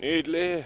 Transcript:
Nydelig.